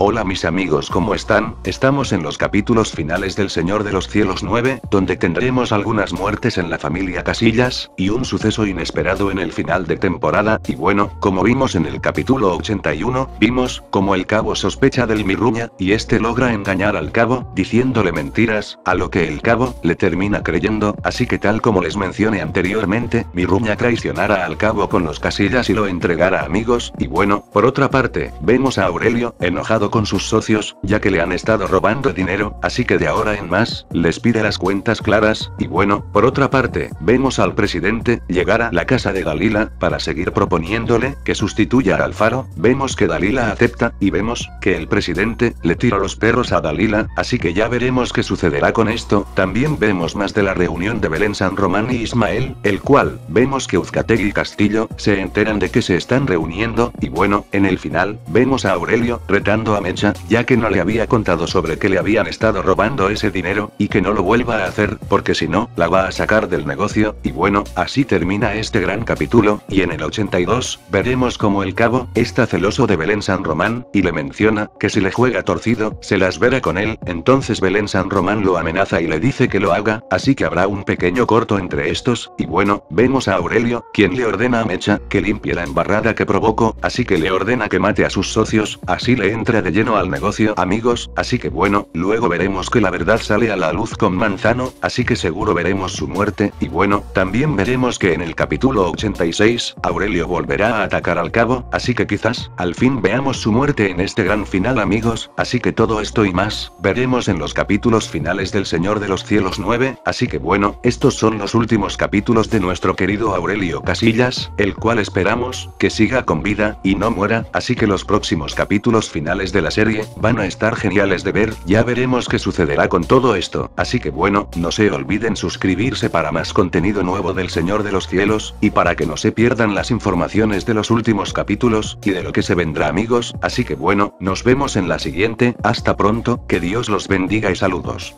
Hola mis amigos, ¿cómo están? Estamos en los capítulos finales del Señor de los Cielos 9, donde tendremos algunas muertes en la familia Casillas, y un suceso inesperado en el final de temporada, y bueno, como vimos en el capítulo 81, vimos como el cabo sospecha del Mirruña, y este logra engañar al cabo, diciéndole mentiras, a lo que el cabo le termina creyendo, así que tal como les mencioné anteriormente, Mirruña traicionara al cabo con los Casillas y lo entregara a amigos, y bueno, por otra parte, vemos a Aurelio, enojado con sus socios, ya que le han estado robando dinero, así que de ahora en más, les pide las cuentas claras, y bueno, por otra parte, vemos al presidente, llegar a la casa de Dalila, para seguir proponiéndole, que sustituya a Alfaro, vemos que Dalila acepta, y vemos, que el presidente, le tira los perros a Dalila, así que ya veremos qué sucederá con esto, también vemos más de la reunión de Belén San Román y Ismael, el cual, vemos que Uzcategui y Castillo, se enteran de que se están reuniendo, y bueno, en el final, vemos a Aurelio, retando Mecha, ya que no le había contado sobre que le habían estado robando ese dinero, y que no lo vuelva a hacer, porque si no, la va a sacar del negocio, y bueno, así termina este gran capítulo, y en el 82, veremos como el cabo, está celoso de Belén San Román, y le menciona, que si le juega torcido, se las verá con él, entonces Belén San Román lo amenaza y le dice que lo haga, así que habrá un pequeño corto entre estos, y bueno, vemos a Aurelio, quien le ordena a Mecha, que limpie la embarrada que provocó, así que le ordena que mate a sus socios, así le entra de lleno al negocio, amigos, así que bueno, luego veremos que la verdad sale a la luz con Manzano, así que seguro veremos su muerte, y bueno, también veremos que en el capítulo 86, Aurelio volverá a atacar al cabo, así que quizás, al fin veamos su muerte en este gran final amigos, así que todo esto y más, veremos en los capítulos finales del Señor de los Cielos 9, así que bueno, estos son los últimos capítulos de nuestro querido Aurelio Casillas, el cual esperamos, que siga con vida, y no muera, así que los próximos capítulos finales de la serie, van a estar geniales de ver, ya veremos qué sucederá con todo esto, así que bueno, no se olviden suscribirse para más contenido nuevo del Señor de los Cielos, y para que no se pierdan las informaciones de los últimos capítulos, y de lo que se vendrá amigos, así que bueno, nos vemos en la siguiente, hasta pronto, que Dios los bendiga y saludos.